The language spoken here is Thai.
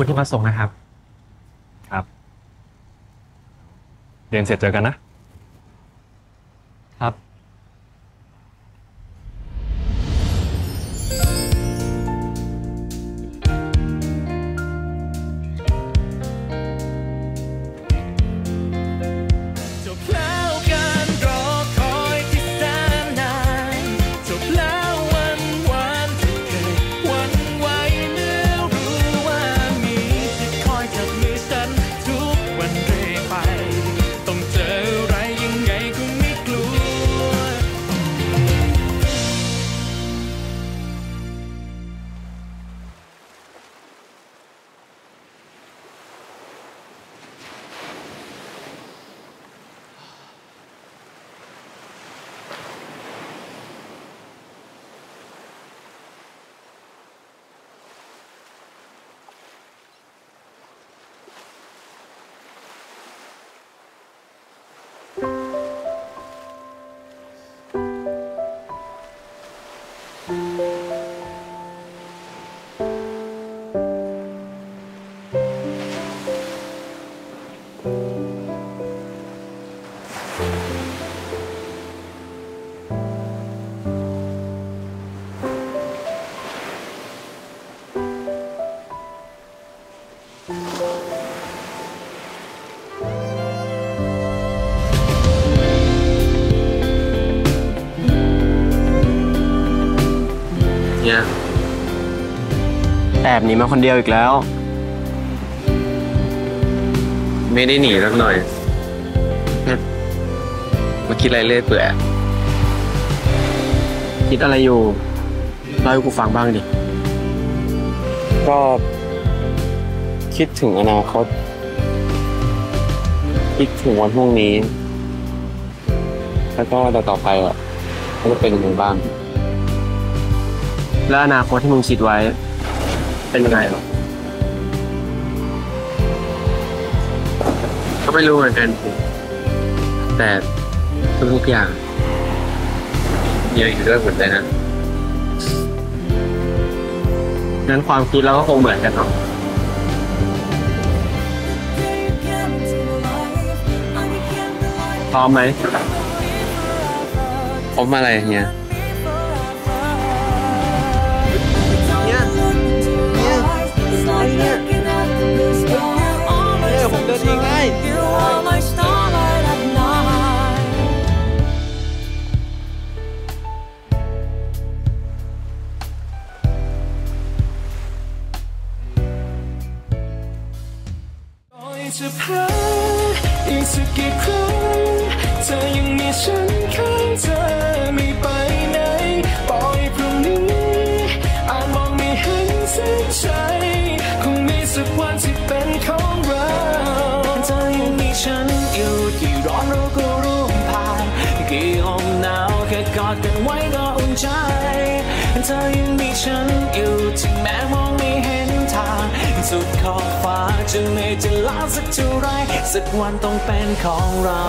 คุณที่มาส่งนะครับ ครับ เรียนเสร็จเจอกันนะ เนี่ยแอบหนีมาคนเดียวอีกแล้ว ไม่ได้หนีสักหน่อยแค่มาคิดอะไรเรื่อยเปื่อยคิดอะไรอยู่เล่าให้กูฟังบ้างดิ ก็ คิดถึงอนาคต คิดถึงวันพรุ่งนี้ แล้วก็วันต่อๆไปอะว่าจะเป็นยังไงบ้าง แล้วอนาคตที่มึงคิดไว้ เป็นยังไงหรอ ก็ไม่รู้เหมือนกันสิแต่ทุกๆอย่างยังอยู่ด้วยหมดเลยนะงั้นความคิดเราก็คงเหมือนกันเนาะพร้อมไหมผมอะไรเนี่ยเนี่ย อยจะพลาดอีกสักกี่ครั้งเธอยังมีฉันข้างเธอไม่ไปไหนปล่อยพรุ่งนี้อาจมองไม่เห็นเส้นชัยคงมีสักวันที่เป็นของเราเธอยังมีฉันอยู่กี่ร้อนเราก็ร่วมผ่านกี่ลมหนาวแค่กอดกันไว้ก็อุ่นใจเธอยังมีฉันอยู่ถึงแม้มอ สุดขอบฟ้าจะเหนื่อยจะล้าสักเท่าไรสักวันต้องเป็นของเรา